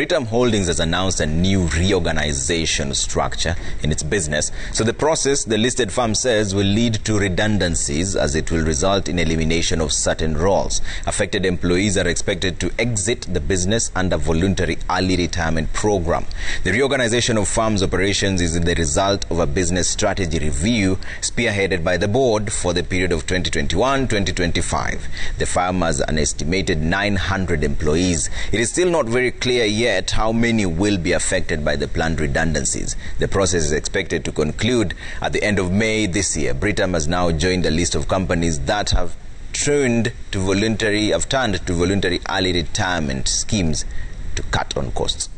Britam Holdings has announced a new reorganization structure in its business. So the process, the listed firm says, will lead to redundancies as it will result in elimination of certain roles. Affected employees are expected to exit the business under voluntary early retirement program. The reorganization of firm's operations is the result of a business strategy review spearheaded by the board for the period of 2021-2025. The firm has an estimated 900 employees. It is still not very clear yet how many will be affected by the planned redundancies. The process is expected to conclude at the end of May this year. Britam has now joined a list of companies that have turned to voluntary have turned to voluntary early retirement schemes to cut on costs.